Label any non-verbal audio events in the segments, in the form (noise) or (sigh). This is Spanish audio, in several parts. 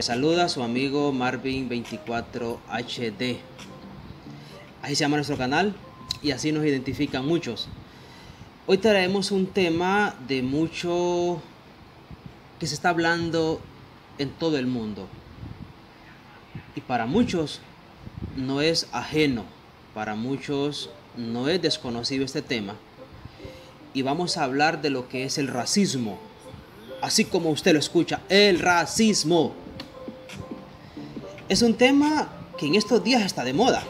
Le saluda su amigo Marvin24HD. Así se llama nuestro canal y así nos identifican muchos. Hoy traemos un tema de mucho que se está hablando en todo el mundo. Y para muchos no es ajeno, para muchos no es desconocido este tema. Y vamos a hablar de lo que es el racismo. Así como usted lo escucha, el racismo. Es un tema que en estos días está de moda.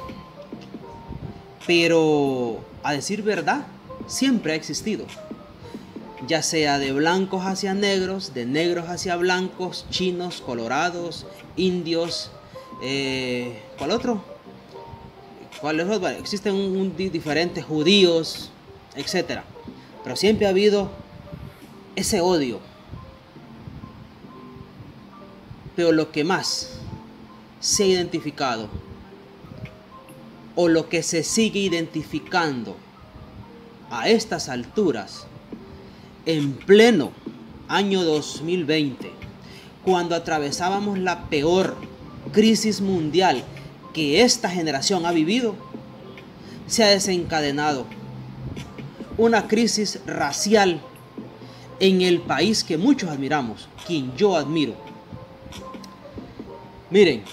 Pero, a decir verdad, siempre ha existido. Ya sea de blancos hacia negros, de negros hacia blancos, chinos, colorados, indios, eh, ¿cuál otro? ¿Cuál otro? existen un, diferentes judíos, etc. Pero siempre ha habido ese odio. Pero lo que más se ha identificado o lo que se sigue identificando a estas alturas en pleno año 2020 cuando atravesábamos la peor crisis mundial que esta generación ha vivido se ha desencadenado una crisis racial en el país que muchos admiramos, quien yo admiro. Miren,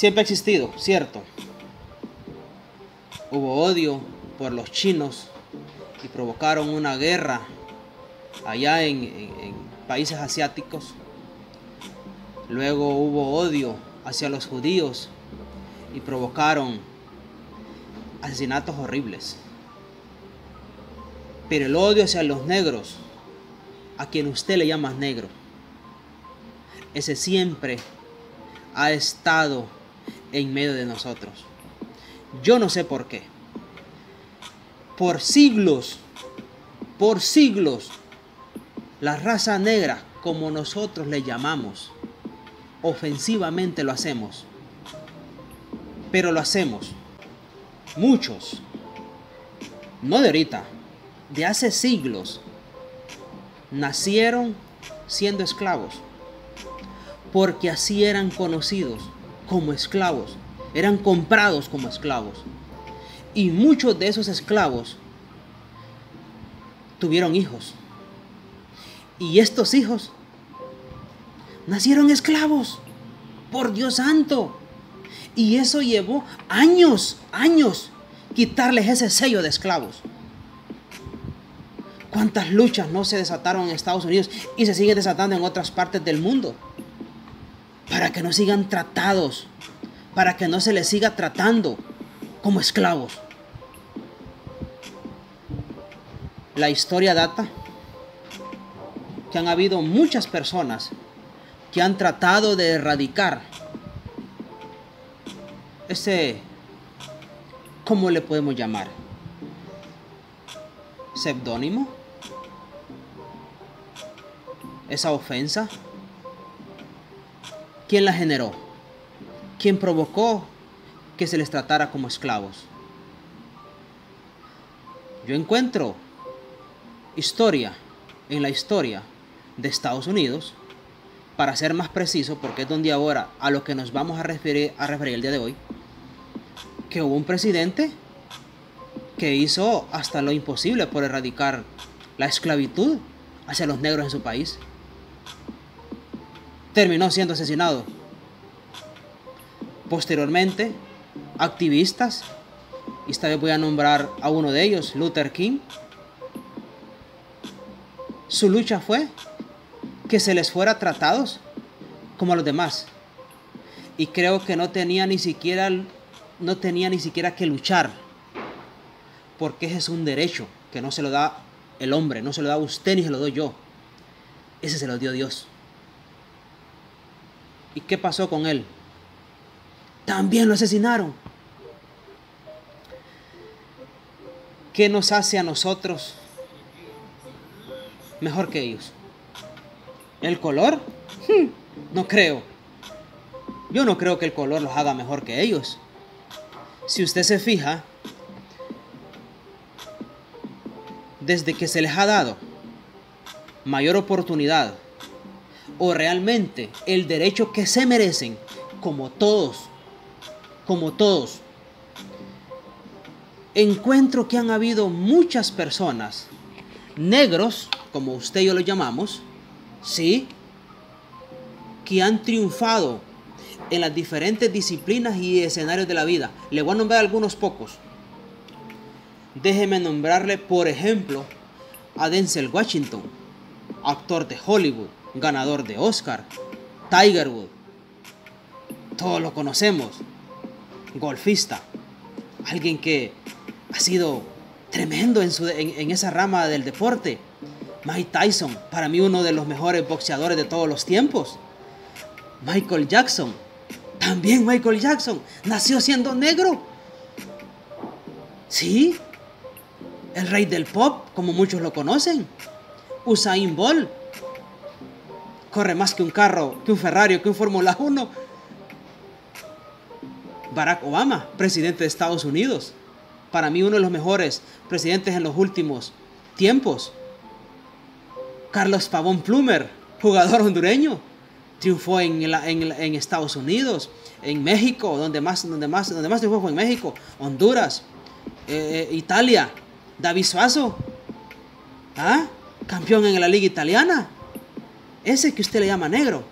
siempre ha existido, cierto. Hubo odio por los chinos y provocaron una guerra allá en, países asiáticos. Luego hubo odio hacia los judíos y provocaron asesinatos horribles. Pero el odio hacia los negros, a quien usted le llama negro, ese siempre ha estado en medio de nosotros. Yo no sé por qué. Por siglos, por siglos, la raza negra, como nosotros le llamamos, ofensivamente lo hacemos. Pero lo hacemos. Muchos. No de ahorita, de hace siglos. Nacieron siendo esclavos porque así eran conocidos como esclavos, eran comprados como esclavos. Y muchos de esos esclavos tuvieron hijos. Y estos hijos nacieron esclavos, por Dios santo. Y eso llevó años, años, quitarles ese sello de esclavos. ¿Cuántas luchas no se desataron en Estados Unidos y se siguen desatando en otras partes del mundo? Que no sigan tratados, para que no se les siga tratando como esclavos. La historia data que han habido muchas personas que han tratado de erradicar ese, ¿cómo le podemos llamar? Pseudónimo. Esa ofensa. ¿Quién la generó? ¿Quién provocó que se les tratara como esclavos? Yo encuentro historia en la historia de Estados Unidos, para ser más preciso, porque es donde ahora a lo que nos vamos a referir, el día de hoy, que hubo un presidente que hizo hasta lo imposible por erradicar la esclavitud hacia los negros en su país terminó siendo asesinado. Posteriormente, activistas, y esta vez voy a nombrar a uno de ellos, Luther King, su lucha fue que se les fuera tratados como a los demás. Y creo que no tenía ni siquiera no tenía ni siquiera que luchar. Porque ese es un derecho que no se lo da el hombre, no se lo da usted ni se lo doy yo. Ese se lo dio Dios. ¿Y qué pasó con él? También lo asesinaron. ¿Qué nos hace a nosotros mejor que ellos? ¿El color? (laughs) No creo. Yo no creo que el color los haga mejor que ellos. Si usted se fija, desde que se les ha dado mayor oportunidad o realmente el derecho que se merecen, como todos, como todos. Encuentro que han habido muchas personas, negros, como usted y yo lo llamamos, ¿sí? Que han triunfado en las diferentes disciplinas y escenarios de la vida. Le voy a nombrar algunos pocos. Déjeme nombrarle, por ejemplo, a Denzel Washington, actor de Hollywood, ganador de Oscar, Tiger Wood. Todos lo conocemos. Golfista. Alguien que ha sido tremendo en, su, en esa rama del deporte. Mike Tyson, para mí uno de los mejores boxeadores de todos los tiempos. Michael Jackson, también Michael Jackson, nació siendo negro. Sí, el rey del pop, como muchos lo conocen. Usain Bolt. Corre más que un carro, que un Ferrari, que un Fórmula 1. Barack Obama, presidente de Estados Unidos. Para mí uno de los mejores presidentes en los últimos tiempos. Carlos Pavón Plumer, jugador hondureño. Triunfó en, Estados Unidos, en México, donde más, donde más, donde más triunfó fue en México, Honduras, eh, Italia, David Suazo, ¿ah? campeón en la liga italiana. Ese que usted le llama negro.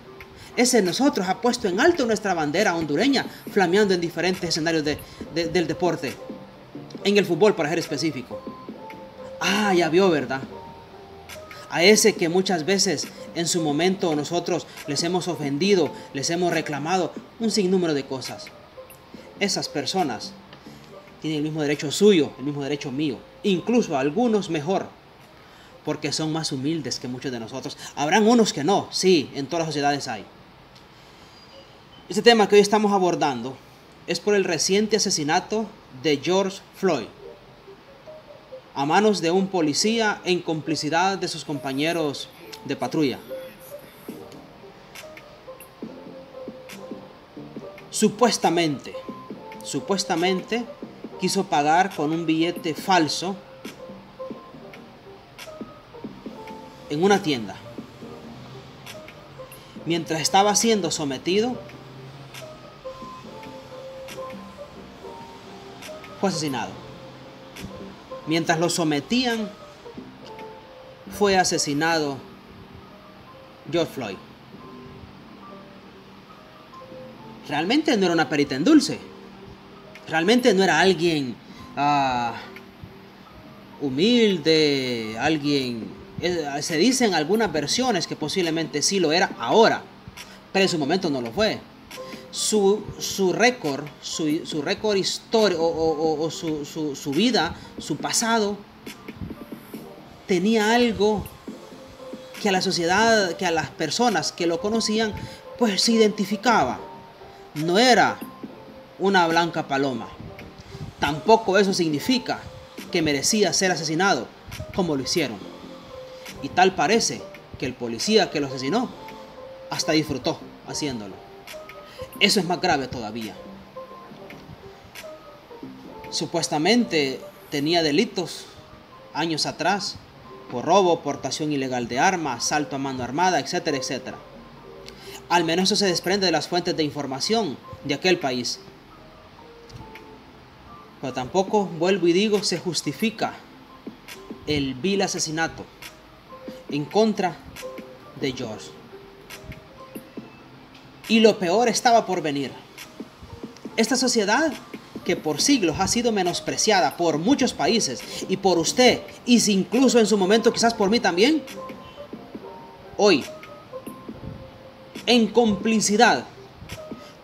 Ese nosotros ha puesto en alto nuestra bandera hondureña, flameando en diferentes escenarios del deporte. En el fútbol, para ser específico. Ah, ya vio, ¿verdad? A ese que muchas veces en su momento nosotros les hemos ofendido, les hemos reclamado un sinnúmero de cosas. Esas personas tienen el mismo derecho suyo, el mismo derecho mío incluso algunos mejor, porque son más humildes que muchos de nosotros. Habrán unos que no, sí, en todas las sociedades hay. Este tema que hoy estamos abordando es por el reciente asesinato de George Floyd a manos de un policía en complicidad de sus compañeros de patrulla. Supuestamente, supuestamente quiso pagar con un billete falso en una tienda. Mientras estaba siendo sometido, fue asesinado. Mientras lo sometían, fue asesinado George Floyd. Realmente no era una perita en dulce. Realmente no era alguien ah, humilde, alguien... Eh, se dicen algunas versiones que posiblemente sí lo era ahora, pero en su momento no lo fue. Su, su récord, su, su récord histórico o, su, su, su vida, su pasado, tenía algo que a la sociedad, que a las personas que lo conocían, pues se identificaba. No era una blanca paloma. Tampoco eso significa que merecía ser asesinado como lo hicieron. Y tal parece que el policía que lo asesinó hasta disfrutó haciéndolo. Eso es más grave todavía. Supuestamente tenía delitos años atrás por robo, portación ilegal de armas, asalto a mano armada, etcétera, etcétera. Al menos eso se desprende de las fuentes de información de aquel país. Pero tampoco, vuelvo y digo, se justifica el vil asesinato en contra de George. Y lo peor estaba por venir. Esta sociedad que por siglos ha sido menospreciada por muchos países y por usted, y incluso en su momento quizás por mí también, hoy, en complicidad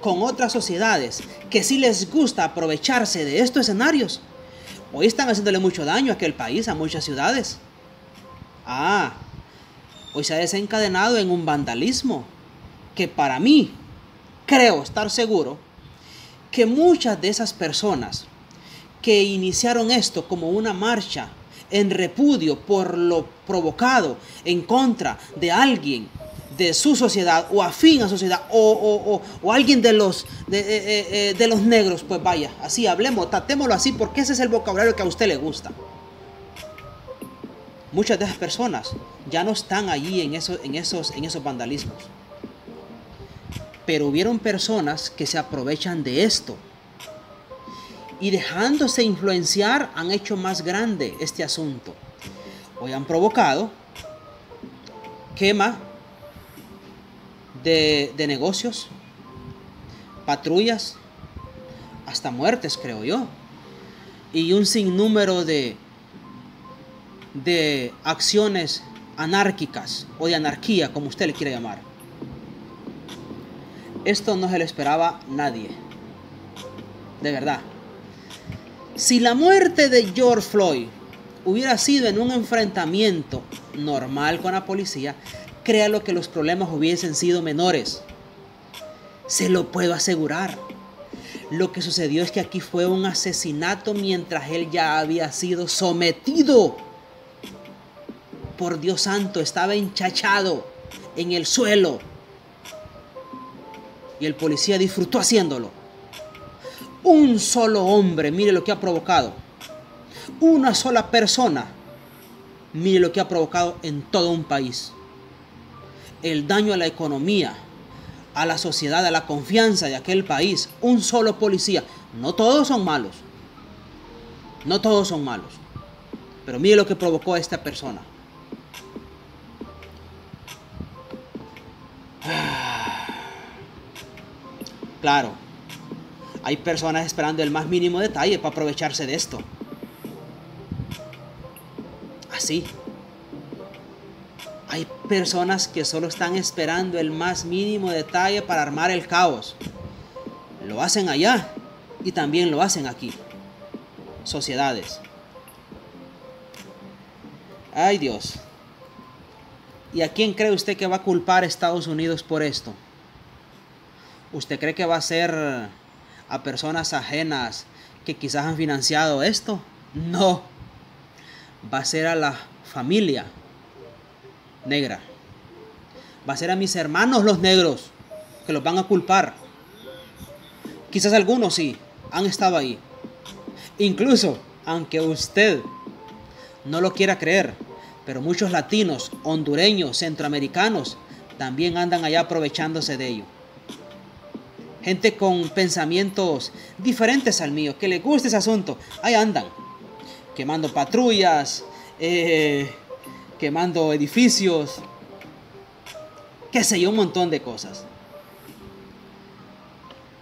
con otras sociedades que sí les gusta aprovecharse de estos escenarios, hoy están haciéndole mucho daño a aquel país, a muchas ciudades. Ah, hoy se ha desencadenado en un vandalismo que para mí, creo estar seguro, que muchas de esas personas que iniciaron esto como una marcha en repudio por lo provocado en contra de alguien de su sociedad o afín a sociedad o, alguien de los, de, eh, eh, eh, de, los negros, pues vaya, así hablemos, tratémoslo así porque ese es el vocabulario que a usted le gusta. Muchas de esas personas ya no están allí en, esos, en, esos, en esos vandalismos. Pero hubieron personas que se aprovechan de esto. Y dejándose influenciar han hecho más grande este asunto. Hoy han provocado quema de, de negocios, patrullas, hasta muertes, creo yo. Y un sinnúmero de, de acciones anárquicas o de anarquía, como usted le quiere llamar. Esto no se le esperaba nadie. De verdad. Si la muerte de George Floyd hubiera sido en un enfrentamiento normal con la policía, créalo que los problemas hubiesen sido menores. Se lo puedo asegurar. Lo que sucedió es que aquí fue un asesinato mientras él ya había sido sometido. Por Dios santo, estaba enchachado en el suelo. Y el policía disfrutó haciéndolo. Un solo hombre, mire lo que ha provocado. Una sola persona, mire lo que ha provocado en todo un país. El daño a la economía, a la sociedad, a la confianza de aquel país. Un solo policía. No todos son malos. No todos son malos. Pero mire lo que provocó a esta persona. Claro, hay personas esperando el más mínimo detalle para aprovecharse de esto. Así. Hay personas que solo están esperando el más mínimo detalle para armar el caos. Lo hacen allá y también lo hacen aquí. Sociedades. Ay Dios. ¿Y a quién cree usted que va a culpar a Estados Unidos por esto? ¿Usted cree que va a ser a personas ajenas que quizás han financiado esto? No. Va a ser a la familia negra. Va a ser a mis hermanos los negros que los van a culpar. Quizás algunos sí, han estado ahí. Incluso, aunque usted no lo quiera creer, pero muchos latinos, hondureños, centroamericanos, también andan allá aprovechándose de ello. Gente con pensamientos diferentes al mío, que les gusta ese asunto, ahí andan, quemando patrullas, eh, quemando edificios, qué sé yo, un montón de cosas.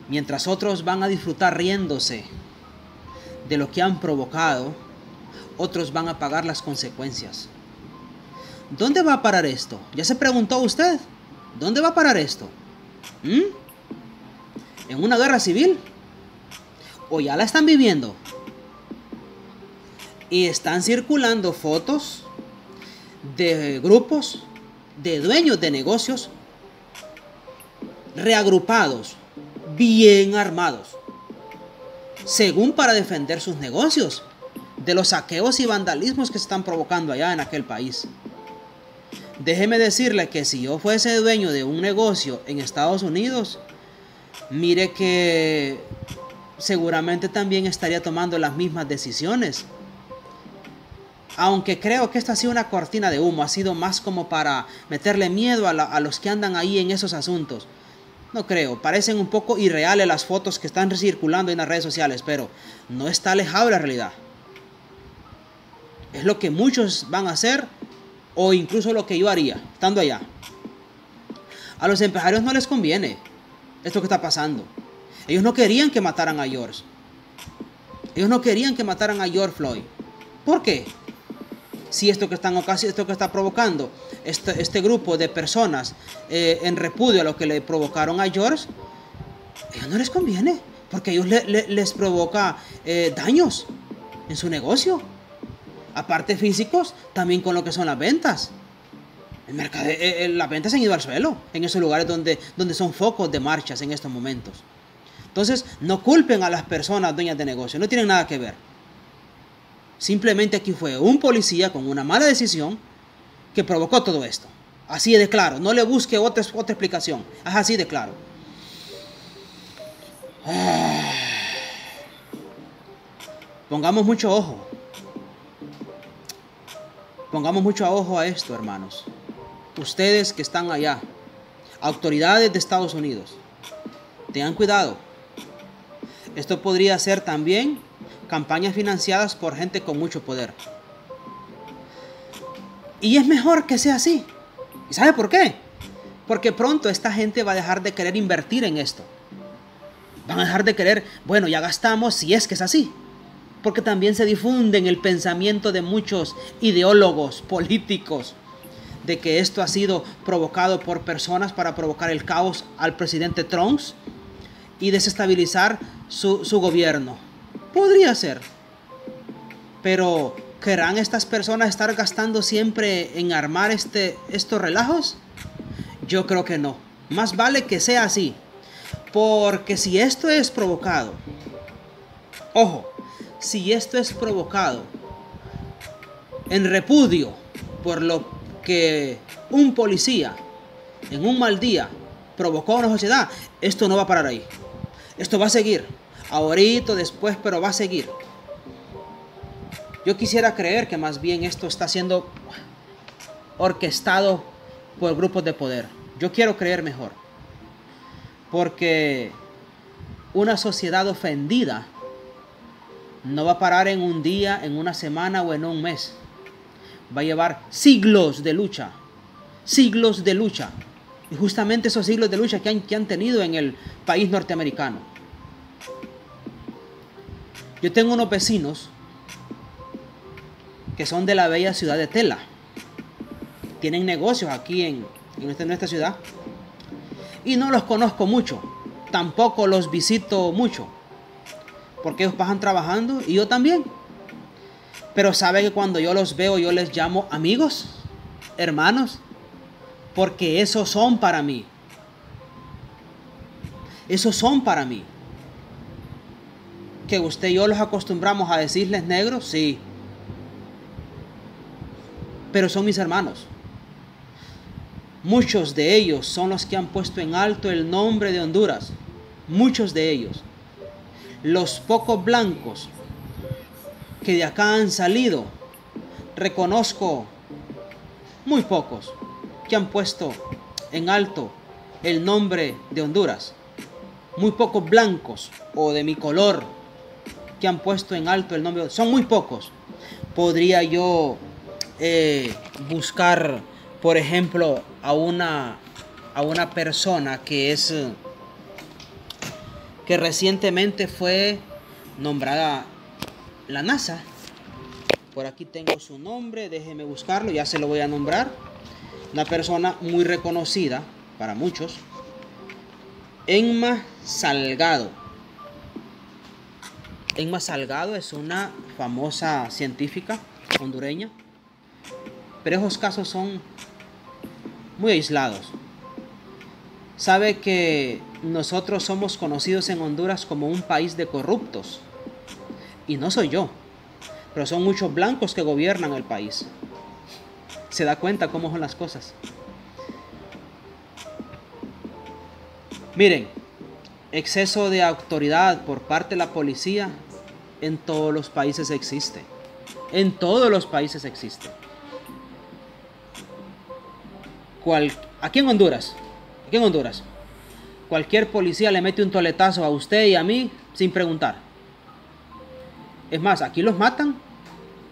Mientras otros van a disfrutar riéndose de lo que han provocado, otros van a pagar las consecuencias. ¿Dónde va a parar esto? ¿Ya se preguntó usted? ¿Dónde va a parar esto? ¿Mm? ¿En una guerra civil? ¿O ya la están viviendo? Y están circulando fotos de grupos de dueños de negocios reagrupados, bien armados, según para defender sus negocios de los saqueos y vandalismos que se están provocando allá en aquel país. Déjeme decirle que si yo fuese dueño de un negocio en Estados Unidos, mire que seguramente también estaría tomando las mismas decisiones aunque creo que esta ha sido una cortina de humo, ha sido más como para meterle miedo a, los que andan ahí en esos asuntos. No creo, parecen un poco irreales las fotos que están circulando en las redes sociales, pero no está alejado de la realidad. Es lo que muchos van a hacer o incluso lo que yo haría, estando allá. A los empresarios no les conviene esto que está pasando. Ellos no querían que mataran a George. Ellos no querían que mataran a George Floyd. ¿Por qué? si esto que están esto que está provocando este, este grupo de personas eh, en repudio a lo que le provocaron a George, a ellos no les conviene, porque a ellos les provoca eh, daños en su negocio. Aparte físicos, también con lo que son las ventas. El mercado, eh, las ventas han ido al suelo en esos lugares donde, donde son focos de marchas en estos momentos. Entonces, no culpen a las personas dueñas de negocio, no tienen nada que ver. Simplemente aquí fue un policía con una mala decisión que provocó todo esto. Así de claro. No le busque otra, otra explicación. Es así de claro. (sighs) Pongamos mucho ojo. Pongamos mucho ojo a esto, hermanos. Ustedes que están allá, autoridades de Estados Unidos, tengan cuidado. Esto podría ser también campañas financiadas por gente con mucho poder. Y es mejor que sea así. ¿Y sabe por qué? Porque pronto esta gente va a dejar de querer invertir en esto. Van a dejar de querer, bueno, ya gastamos si es que es así. Porque también se difunde en el pensamiento de muchos ideólogos políticos de que esto ha sido provocado por personas para provocar el caos al presidente Trump y desestabilizar su, su gobierno. Podría ser. Pero ¿querrán estas personas estar gastando siempre en armar este, estos relajos? Yo creo que no. Más vale que sea así. Porque si esto es provocado, ojo, si esto es provocado en repudio por lo que un policía en un mal día provocó una sociedad, esto no va a parar ahí. Esto va a seguir. Ahorita, después, pero va a seguir. Yo quisiera creer que más bien esto está siendo orquestado por grupos de poder. Yo quiero creer mejor. Porque una sociedad ofendida no va a parar en un día, en una semana o en un mes. Va a llevar siglos de lucha. Siglos de lucha. Y justamente esos siglos de lucha que han, que han tenido en el país norteamericano. Yo tengo unos vecinos que son de la bella ciudad de Tela. Tienen negocios aquí en, en nuestra ciudad. Y no los conozco mucho. Tampoco los visito mucho. Porque ellos pasan trabajando y yo también. Pero sabe que cuando yo los veo yo les llamo amigos, hermanos. Porque esos son para mí. Esos son para mí. Que usted y yo los acostumbramos a decirles negros, sí pero son mis hermanos. Muchos de ellos son los que han puesto en alto el nombre de Honduras. Muchos de ellos. Los pocos blancos que de acá han salido, reconozco muy pocos que han puesto en alto el nombre de Honduras. Muy pocos blancos o de mi color que han puesto en alto el nombre. Son muy pocos. Podría yo eh, buscar, por ejemplo, a una, a una persona que es que recientemente fue nombrada la NASA. Por aquí tengo su nombre, déjeme buscarlo, ya se lo voy a nombrar. Una persona muy reconocida para muchos. Enma Salgado. Enma Salgado es una famosa científica hondureña pero esos casos son muy aislados. Sabe que nosotros somos conocidos en Honduras como un país de corruptos. Y no soy yo, pero son muchos blancos que gobiernan el país. Se da cuenta cómo son las cosas. Miren, exceso de autoridad por parte de la policía en todos los países existe. En todos los países existe aquí en Honduras, aquí en Honduras, cualquier policía le mete un toletazo a usted y a mí sin preguntar. Es más, aquí los matan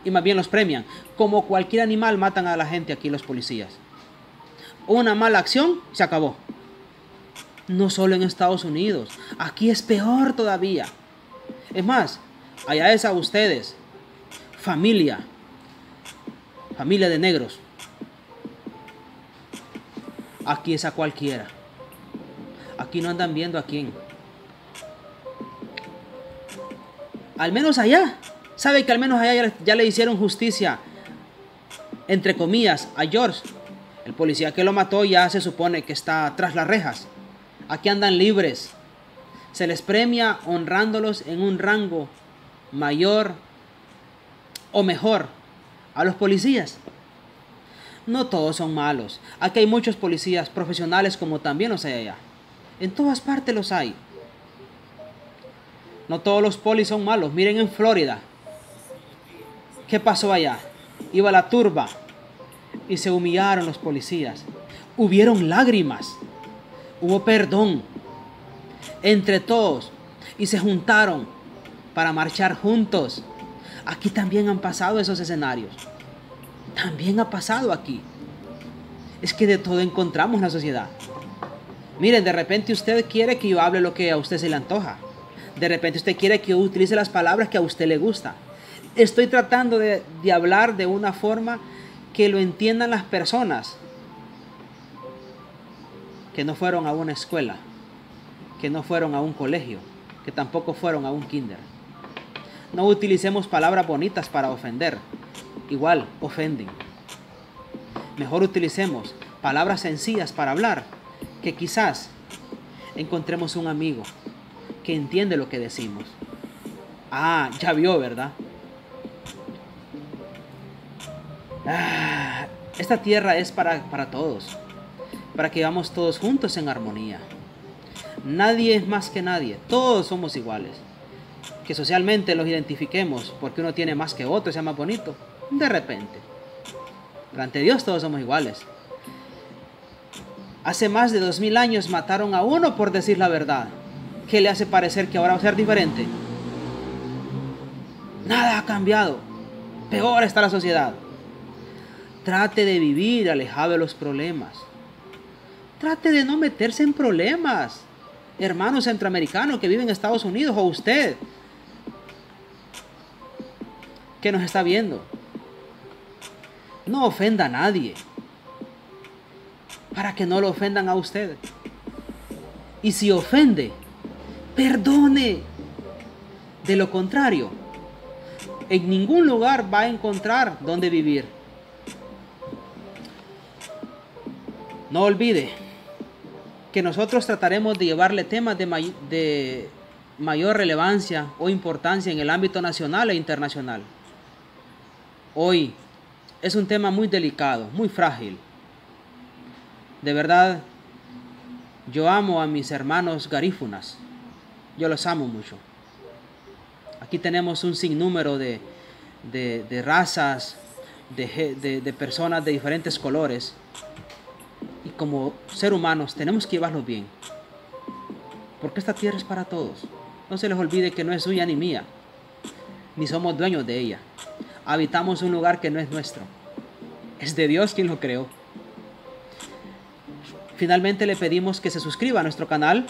y más bien los premian. Como cualquier animal matan a la gente aquí los policías. Una mala acción, se acabó. No solo en Estados Unidos, aquí es peor todavía. Es más, allá es a ustedes, familia, familia de negros, Aquí es a cualquiera. Aquí no andan viendo a quién. Al menos allá. ¿Sabe que al menos allá ya le hicieron justicia? Entre comillas, a George. El policía que lo mató ya se supone que está tras las rejas. Aquí andan libres. Se les premia honrándolos en un rango mayor o mejor a los policías. No todos son malos. Aquí hay muchos policías profesionales como también los hay allá. En todas partes los hay. No todos los polis son malos. Miren en Florida. ¿Qué pasó allá? Iba la turba y se humillaron los policías. Hubieron lágrimas, hubo perdón entre todos y se juntaron para marchar juntos. Aquí también han pasado esos escenarios. También ha pasado aquí. Es que de todo encontramos en la sociedad. Miren, de repente usted quiere que yo hable lo que a usted se le antoja. De repente usted quiere que yo utilice las palabras que a usted le gusta. Estoy tratando de, de hablar de una forma que lo entiendan las personas que no fueron a una escuela, que no fueron a un colegio, que tampoco fueron a un kinder. No utilicemos palabras bonitas para ofender. Igual, ofenden. Mejor utilicemos palabras sencillas para hablar, que quizás encontremos un amigo entiende lo que decimos. Ah, ya vio, ¿verdad? Ah, esta tierra es para, para todos, para que vamos todos juntos en armonía. Nadie es más que nadie, todos somos iguales. Que socialmente los identifiquemos porque uno tiene más que otro, sea más bonito, de repente. Delante Dios todos somos iguales. Hace más de dos mil años mataron a uno por decir la verdad. ¿Qué le hace parecer que ahora va a ser diferente? Nada ha cambiado. Peor está la sociedad. Trate de vivir alejado de los problemas. Trate de no meterse en problemas. Hermano centroamericano que vive en Estados Unidos o usted que nos está viendo. No ofenda a nadie para que no lo ofendan a usted. Y si ofende, perdone. De lo contrario, en ningún lugar va a encontrar donde vivir. No olvide que nosotros trataremos de llevarle temas de, de mayor relevancia o importancia en el ámbito nacional e internacional. Hoy es un tema muy delicado, muy frágil. De verdad, yo amo a mis hermanos garífunas. Yo los amo mucho. Aquí tenemos un sinnúmero de, de, razas, de, de, personas de diferentes colores. Y como ser humanos tenemos que llevarlos bien. Porque esta tierra es para todos. No se les olvide que no es suya ni mía. Ni somos dueños de ella. Habitamos un lugar que no es nuestro. Es de Dios quien lo creó. Finalmente le pedimos que se suscriba a nuestro canal.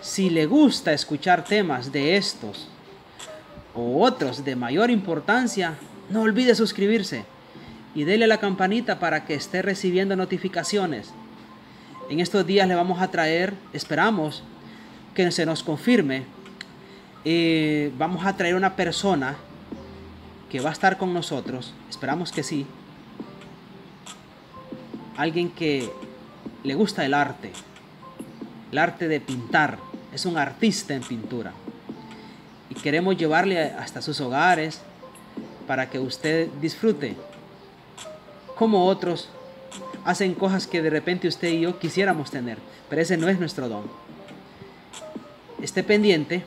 Si le gusta escuchar temas de estos o otros de mayor importancia, no olvide suscribirse y dele a la campanita para que esté recibiendo notificaciones. En estos días le vamos a traer, esperamos que se nos confirme, eh, vamos a traer una persona que va a estar con nosotros, esperamos que sí, alguien que le gusta el arte, el arte de pintar, es un artista en pintura. Y queremos llevarle hasta sus hogares para que usted disfrute como otros hacen cosas que de repente usted y yo quisiéramos tener, pero ese no es nuestro don. Esté pendiente,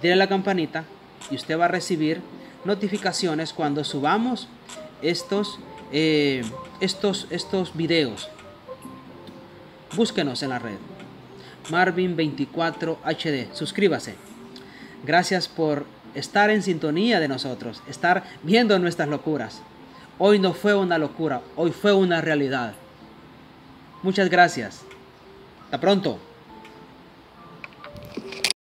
déle la campanita y usted va a recibir notificaciones cuando subamos estos eh, estos, estos videos. Búsquenos en la red. Marvin24 HD. Suscríbase. Gracias por estar en sintonía de nosotros, estar viendo nuestras locuras. Hoy no fue una locura, hoy fue una realidad. Muchas gracias. Hasta pronto.